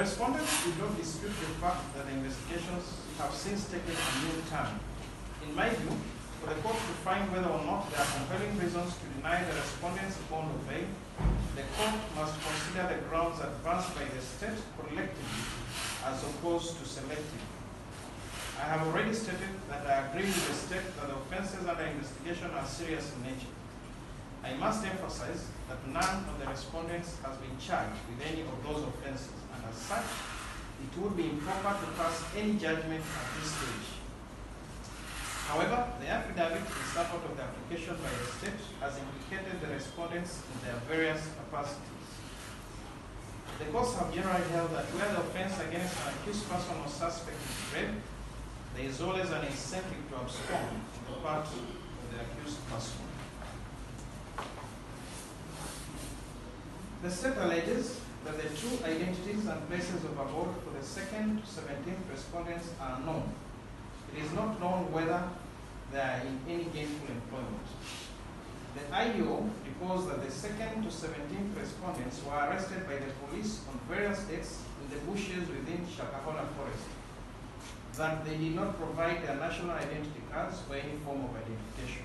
respondents did not dispute the fact that the investigations have since taken a new turn. In my view, for the court to find whether or not there are compelling reasons to deny the respondents bond of bail, the court must consider the grounds advanced by the state collectively as opposed to selectively. I have already stated that I agree with the state that the offenses under investigation are serious in nature. I must emphasize that none of the respondents has been charged with any of those offenses, and as such, it would be improper to pass any judgment at this stage. However, the affidavit in support of the application by the state has implicated the respondents in their various capacities. The courts have generally held that where the offense against an accused person or suspect is grave, there is always an incentive to abscond on the part of the accused person. The state alleges that the true identities and places of abode for the second to seventeenth respondents are known. It is not known whether they are in any gainful employment. The IEO reports that the second to seventeenth respondents were arrested by the police on various dates in the bushes within Shakahola Forest. That they did not provide their national identity cards or any form of identification.